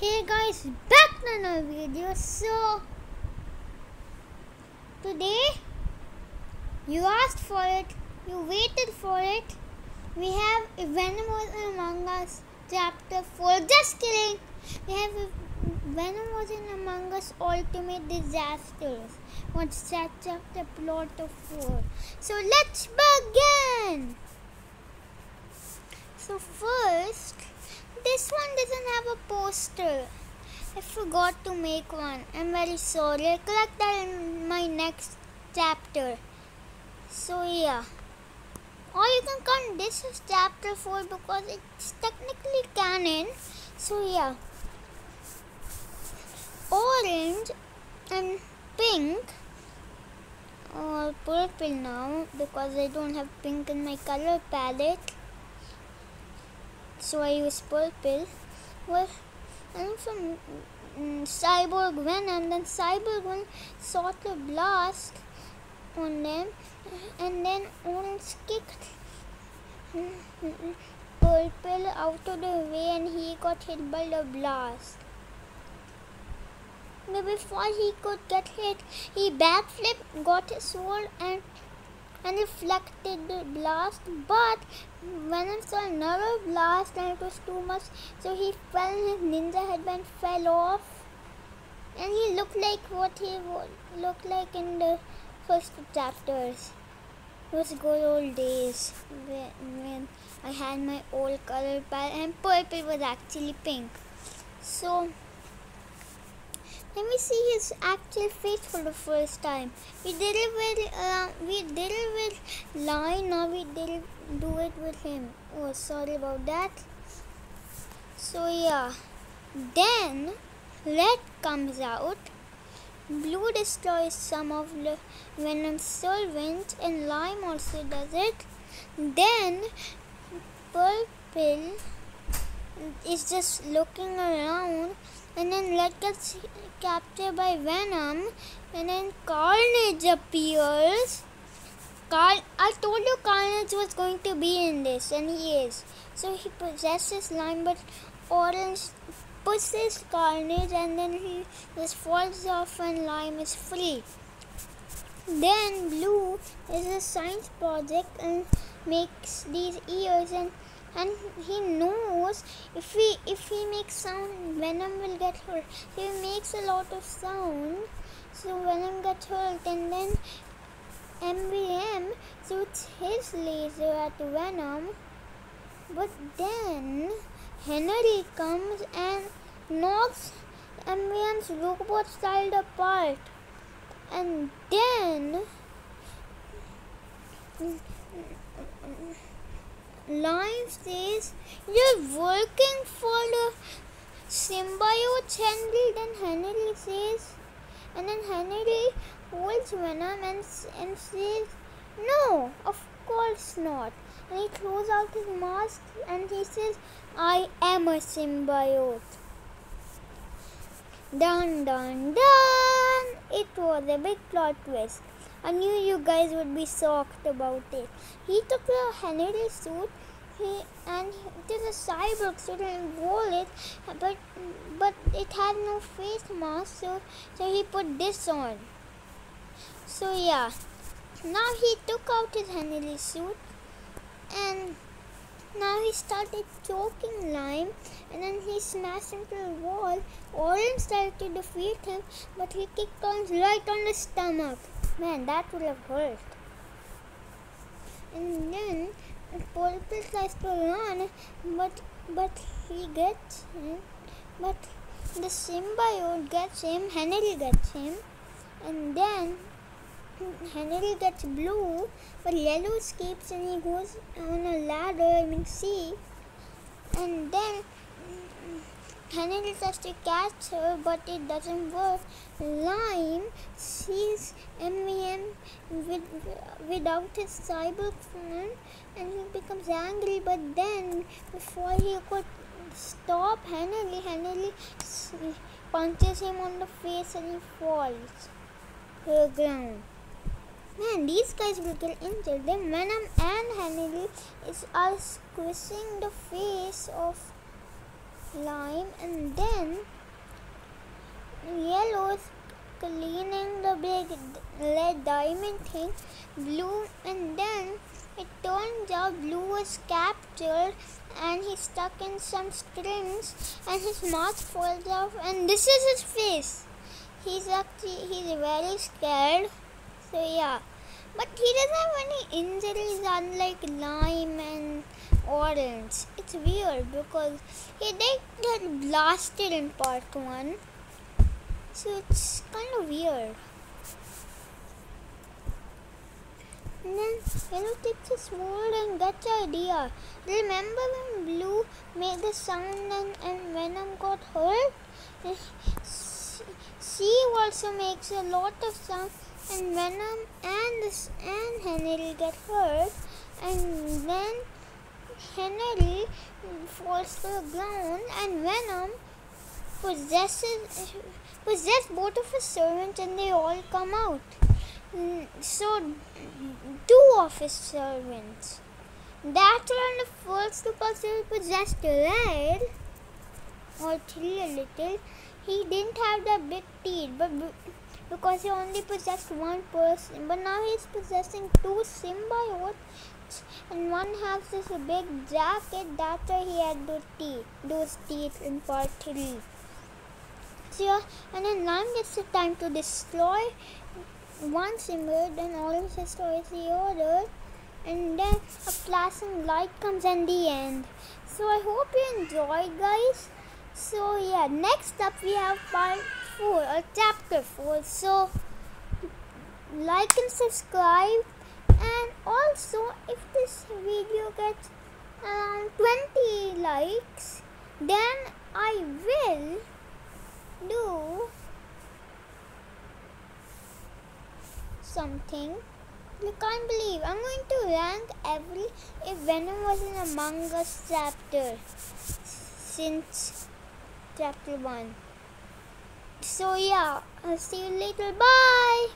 Hey guys, back to another video. So today you asked for it, you waited for it. We have Venomous Among Us chapter 4. Just kidding. We have Venom was in Among Us Ultimate Disasters. What's that chapter plot of 4? So let's begin. So first this one doesn't have a poster. I forgot to make one. I'm very sorry. I'll collect that in my next chapter. So yeah. Or you can count this as chapter 4 because it's technically canon. So yeah. Orange and pink or purple now because I don't have pink in my color palette so I use purple. Well, and from mm, Cyborg Venom, then Cyborg Venom sought a blast on them, and then Orange kicked mm, mm, mm, Purple out of the way, and he got hit by the blast. But before he could get hit, he backflipped, got his sword, and and reflected the blast, but Venom saw another blast and it was too much, so he fell and his ninja headband fell off. And he looked like what he looked like in the first chapters. Those good old days when, when I had my old color palette and purple was actually pink. So let me see his actual face for the first time. We did it with uh, we did it with Lion. Now we did it, do it with him. Oh, sorry about that. So yeah, then Red comes out. Blue destroys some of the Venom's solvents, and Lime also does it. Then Purple is just looking around and then Red gets captured by Venom, and then Carnage appears. Car- I told you Carnage was going to be in this, and he is. So he possesses Lime, but Orange pushes Carnage, and then he just falls off, and Lime is free. Then Blue is a science project and makes these ears and and he knows if he if he makes sound venom will get hurt he makes a lot of sound. So venom gets hurt and then MVM shoots his laser at venom. But then henry comes and knocks MVM's robot child apart. And then Lion says, You're working for the symbiote Henry. Then Henry says, and then Henry holds Venom and, and says, No, of course not. And he throws out his mask and he says, I am a symbiote. Dun dun dun! It was a big plot twist. I knew you guys would be shocked about it. He took the Henry suit he, and is a cyborg suit and it, but but it had no face mask, so so he put this on. So yeah, now he took out his Henry suit and now he started choking Lime and then he smashed into the wall. Orange started to defeat him, but he kicked Orange right on the stomach. Man, that would have hurt. And then Purple tries to run, but but he gets him. But the symbiote gets him. Henry gets him, and then Henry gets blue, but yellow escapes and he goes on a ladder. I mean, see, and then Henry tries to catch her, but it doesn't work. Lime sees with, without his cyber form and he becomes angry, but then before he could stop Henry, Henry punches him on the face and he falls to the ground. Man, these guys will get injured. Then Venom and Henry is are squishing the face of lime and then yellow cleaning the big red diamond thing blue and then it turns out blue was captured and he's stuck in some strings and his mouth falls off and this is his face. He's actually he's very scared. So yeah. But he doesn't have any injuries unlike lime and orange. It's weird because he did get blasted in part one so it's kind of weird. And then yellow takes a small and gets idea. Remember when blue made the sound and, and venom got hurt? She also makes a lot of sound and Venom and this and Henry get hurt. And then Henry falls to the ground and Venom possesses possess both of his servants and they all come out. Mm, so two of his servants. That's when the first person possessed red or three a little. He didn't have the big teeth, but because he only possessed one person. But now he's possessing two symbiotes, and one has this big jacket. That's why he had those teeth, those teeth in part three. And then Lime gets the time to destroy one symbiote, then Orange destroys the other, and then a flashing light comes in the end. So I hope you enjoyed, guys. So yeah, next up we have part 4 or chapter 4 so like and subscribe and also if this video gets around 20 likes then I will do something you can't believe I'm going to rank every if Venom was in Among Us chapter since chapter 1 so yeah, I'll see you later. Bye.